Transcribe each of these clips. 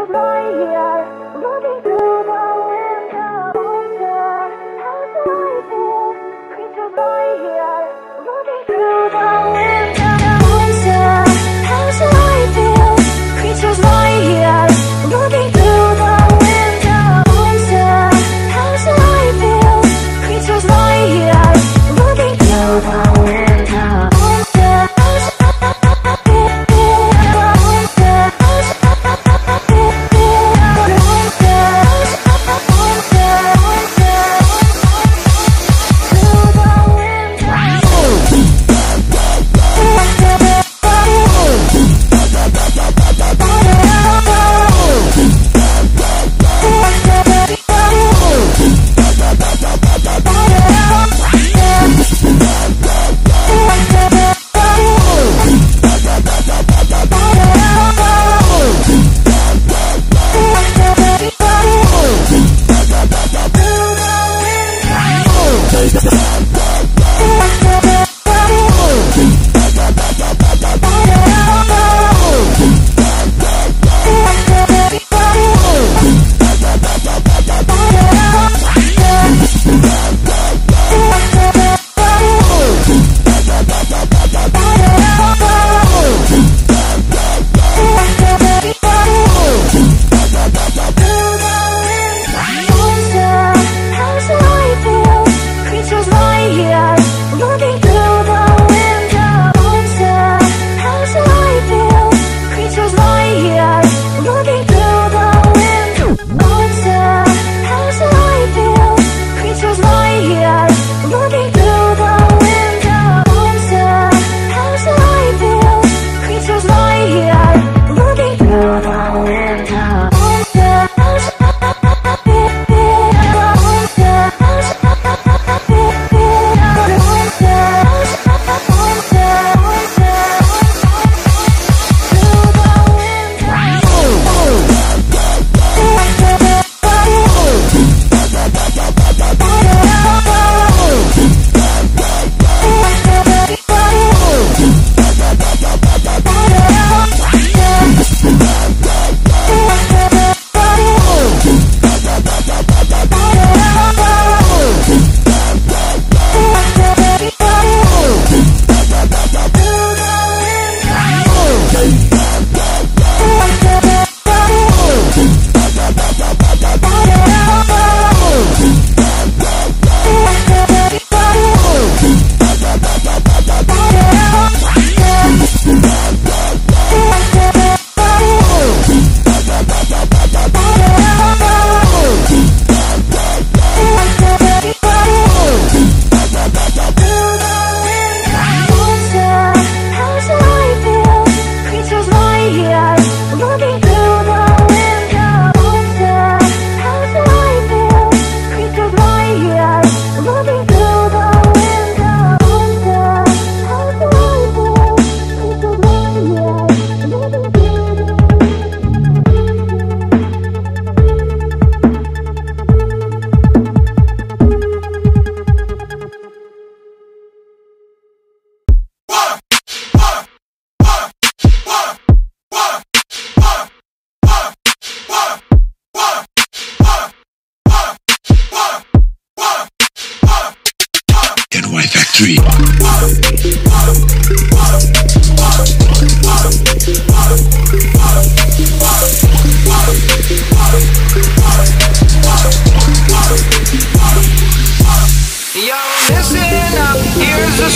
of here, looking through.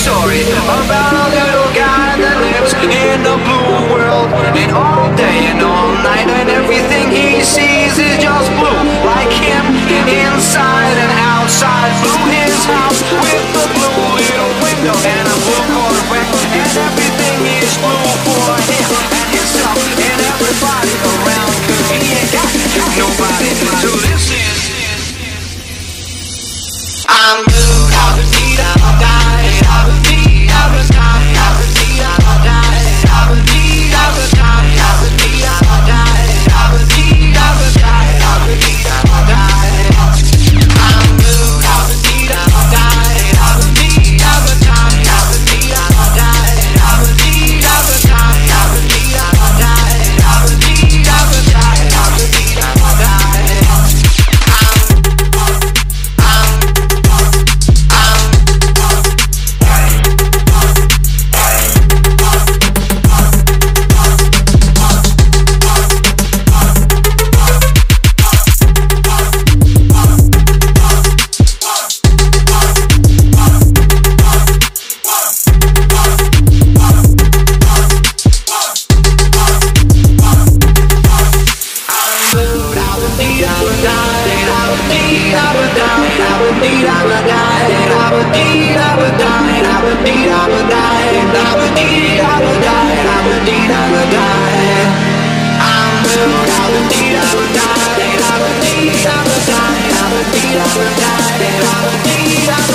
story about a little guy that lives in a blue world. And all day and all night, and everything he sees is just blue. Like him, inside and outside, blue his house with Ready to